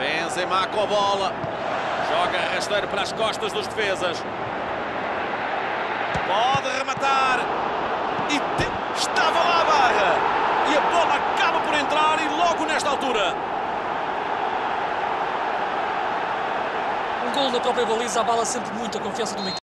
Benzema com a bola. Joga rasteiro para as costas dos defesas. Pode rematar. E te... estava lá a barra. E a bola acaba por entrar e logo nesta altura. Um gol na própria baliza abala sempre muito a confiança do equipe.